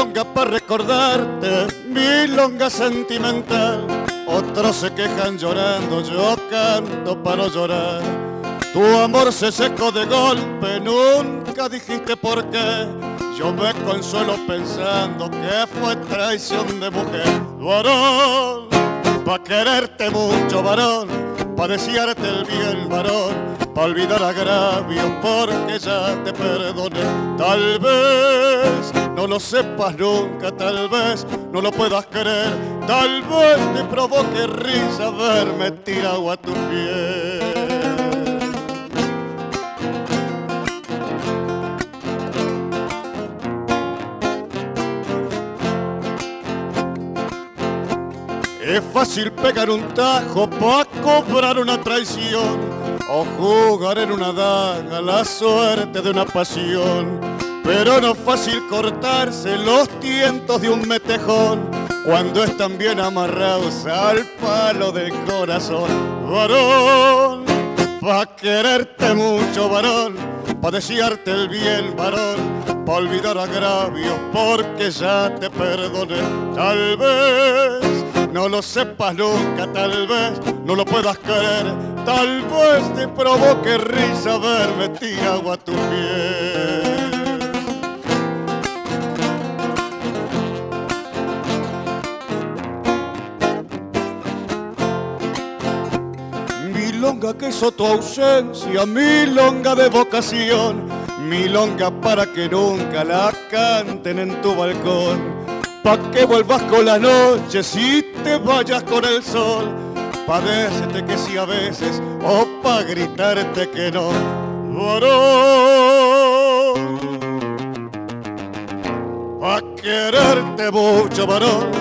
milonga para recordarte, milonga sentimental. Otros se quejan llorando, yo canto para llorar. Tu amor se secó de golpe, nunca dijiste por qué. Yo me consuelo pensando que fue traición de mujer. Varón, pa' quererte mucho, varón, pa' desearte el bien, varón, pa' olvidar agravios porque ya te perdoné. Tal vez no lo sepas nunca, tal vez no lo puedas creer, tal vez te provoque risa verme tirado a tu piel. Es fácil pegar un tajo pa' cobrar una traición o jugar en una daga la suerte de una pasión. Pero no es fácil cortarse los tientos de un metejón cuando están bien amarrados al palo del corazón. Varón, pa' quererte mucho, varón, pa' desearte el bien, varón, pa' olvidar agravios porque ya te perdoné. Tal vez no lo sepas nunca, tal vez no lo puedas creer, tal vez te provoque risa verme tirado a tu piel. Milonga que hizo tu ausencia, milonga de vocación, milonga para que nunca la canten en tu balcón. Pa' que vuelvas con la noche si te vayas con el sol. Padécete que sí a veces o pa' gritarte que no. Varón, pa' quererte mucho, varón,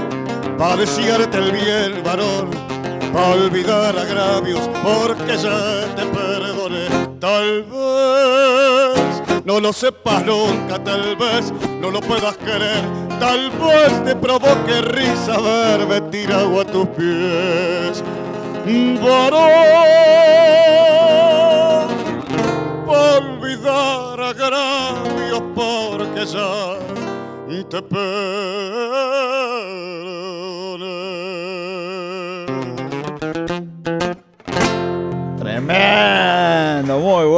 pa' desearte el bien, varón, olvidar agravios porque ya te perdoné. Tal vez no lo sepas nunca, tal vez no lo puedas querer, tal vez te provoque risa verme tirado a tus pies. Varón, olvidar agravios porque ya te perdoné. Man, the boy.